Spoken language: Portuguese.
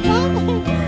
vovó.